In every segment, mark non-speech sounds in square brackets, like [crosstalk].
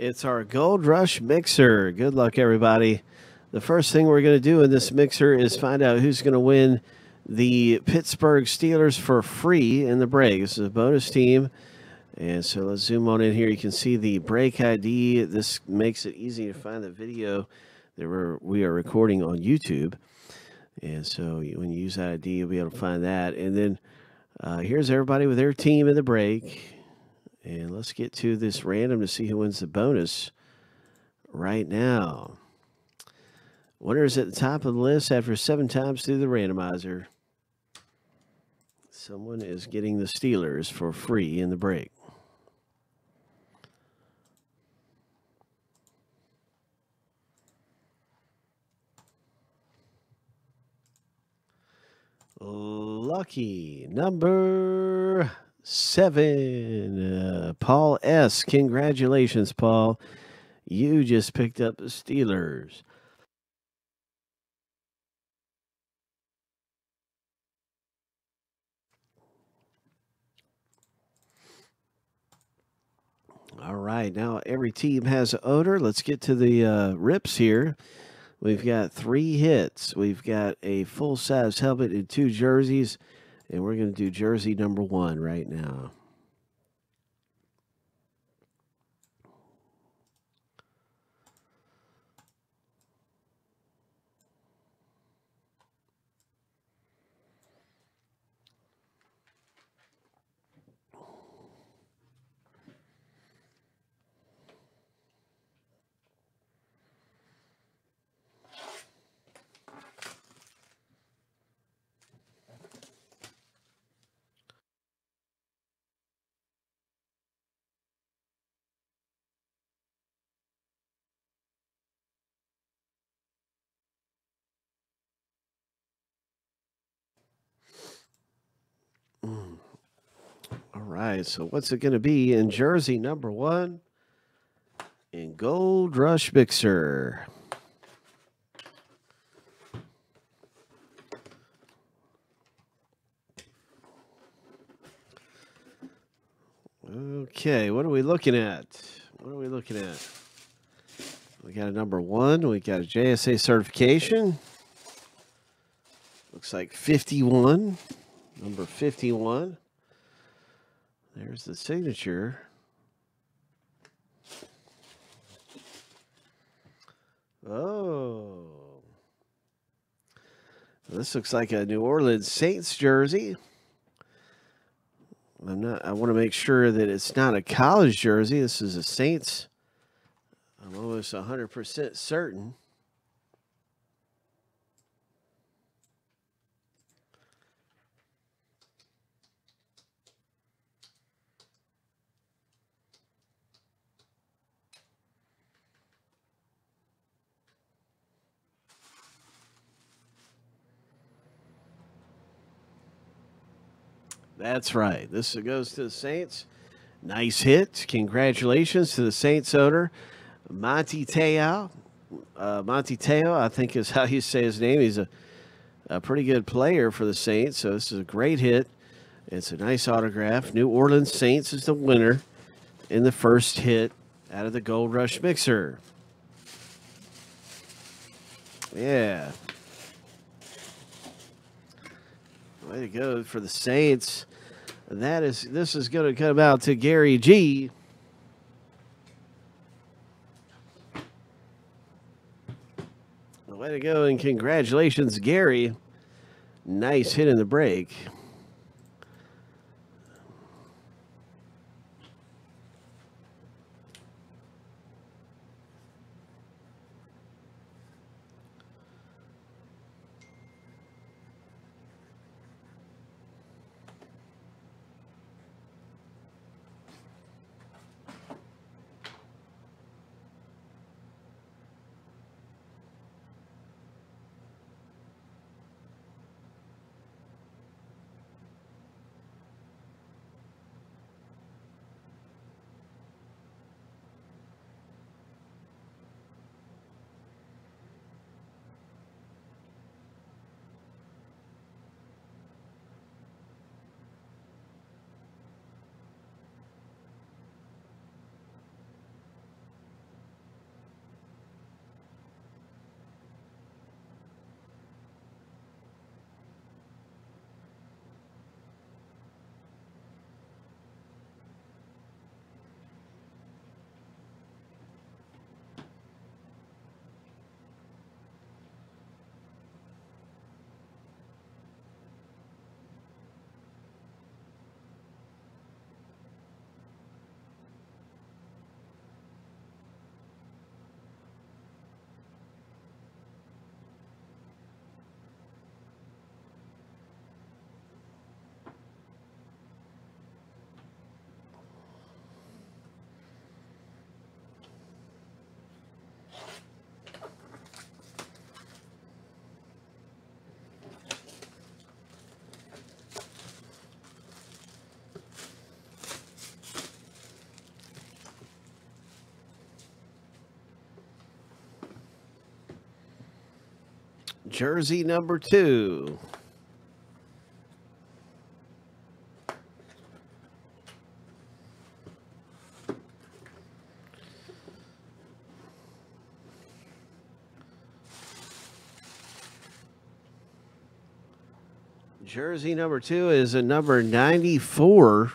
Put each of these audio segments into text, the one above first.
It's our Gold Rush mixer. Good luck, everybody. The first thing we're going to do in this mixer is find out who's going to win the Pittsburgh Steelers for free in the break. This is a bonus team. And so let's zoom on in here. You can see the break ID. This makes it easy to find the video that we're, we are recording on YouTube. And so when you use that ID, you'll be able to find that. And then uh, here's everybody with their team in the break. And let's get to this random to see who wins the bonus right now. Winners at the top of the list after seven times through the randomizer. Someone is getting the Steelers for free in the break. Lucky number seven, uh, Paul S. Congratulations, Paul. You just picked up the Steelers. All right, now every team has odor. Let's get to the uh, rips here. We've got three hits. We've got a full size helmet and two jerseys, and we're going to do jersey number one right now. Right. So what's it going to be in jersey number one? In Gold Rush Mixer. Okay, what are we looking at? What are we looking at? We got a number one. We got a JSA certification. Looks like 51. Number 51. There's the signature. Oh. This looks like a New Orleans Saints jersey. I'm not I want to make sure that it's not a college jersey. This is a Saints. I'm almost 100% certain. That's right. This goes to the Saints. Nice hit. Congratulations to the Saints owner, Manti Te'o. Uh, Manti Te'o, I think is [laughs] how you say his name. He's a, a pretty good player for the Saints. So this is a great hit. It's a nice autograph. New Orleans Saints is the winner in the first hit out of the Gold Rush Mixer. Yeah. Way to go for the Saints. That is, this is going to come out to Gary G. Way to go and congratulations, Gary. Nice hit in the break. Jersey number two. Jersey number two is a number 94.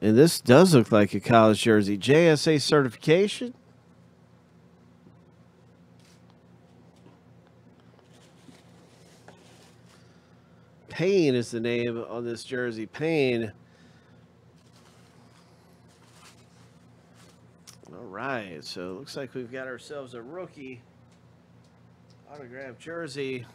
And this does look like a college jersey. JSA certification. Payne is the name on this jersey. Payne. All right. So it looks like we've got ourselves a rookie autograph jersey.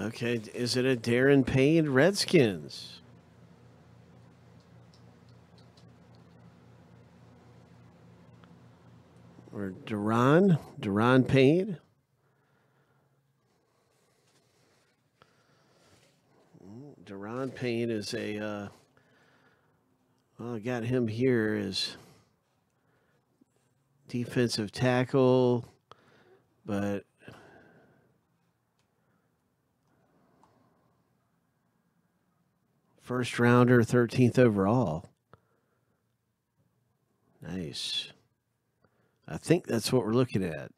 Okay, is it a Darren Payne Redskins? Or Da'Ron? Da'Ron Payne? Da'Ron Payne is a, uh, well, I got him here as defensive tackle, but First rounder, 13th overall. Nice. I think that's what we're looking at.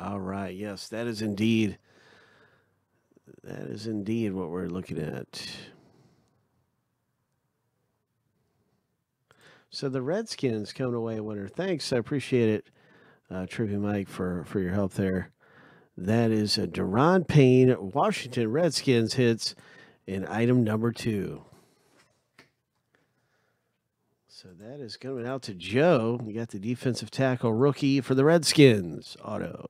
All right. Yes, that is indeed. That is indeed what we're looking at. So the Redskins coming away a winner. Thanks, I appreciate it, uh, Trippy Mike, for for your help there. That is a Da'Ron Payne Washington Redskins hits in item number two. So that is coming out to Joe. You got the defensive tackle rookie for the Redskins auto.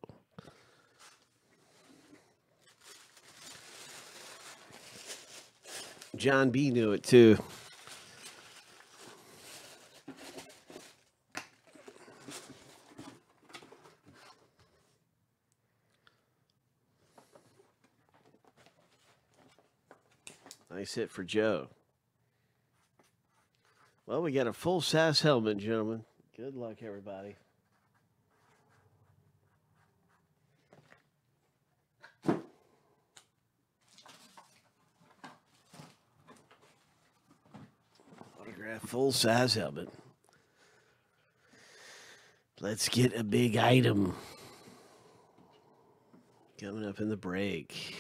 John B knew it too. Nice hit for Joe. Well, we got a full SAS helmet, gentlemen. Good luck, everybody. Autograph full size helmet. Let's get a big item coming up in the break.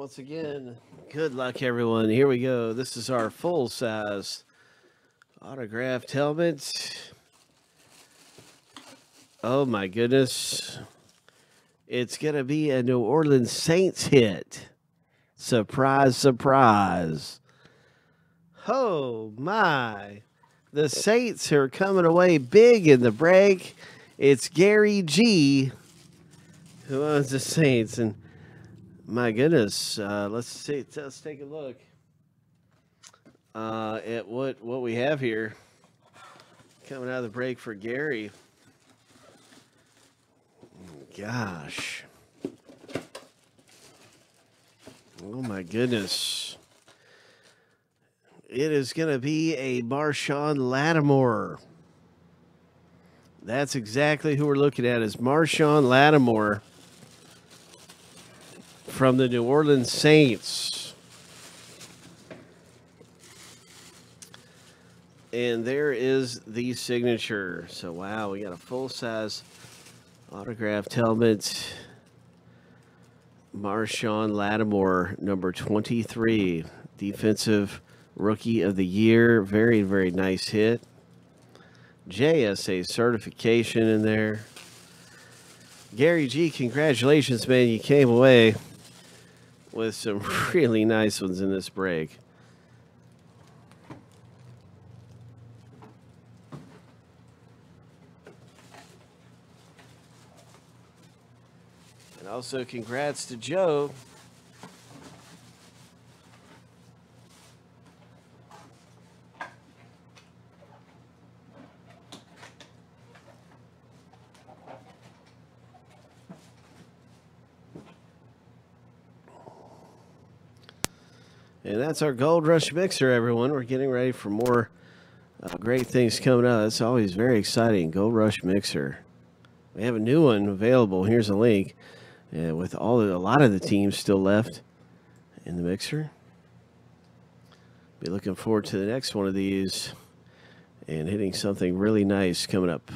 Once again, good luck, everyone. Here we go. This is our full size autographed helmet. Oh, my goodness. It's going to be a New Orleans Saints hit. Surprise, surprise. Oh, my. The Saints are coming away big in the break. It's Gary G who owns the Saints. And my goodness, uh, let's see. Let's take a look uh, at what what we have here. coming out of the break for Gary. Gosh. Oh my goodness. It is going to be a Marshon Lattimore. That's exactly who we're looking at is Marshon Lattimore from the New Orleans Saints. And there is the signature. So, wow, we got a full size autographed helmet. Marshon Lattimore, number 23, defensive rookie of the year. Very, very nice hit. JSA certification in there. Gary G, congratulations, man. You came away with some [laughs] really nice ones in this break. And also, congrats to Joe. And that's our Gold Rush Mixer, everyone. We're getting ready for more uh, great things coming up. That's always very exciting. Gold Rush Mixer. We have a new one available. Here's a link. With all the, a lot of the teams still left in the mixer. Be looking forward to the next one of these and hitting something really nice coming up.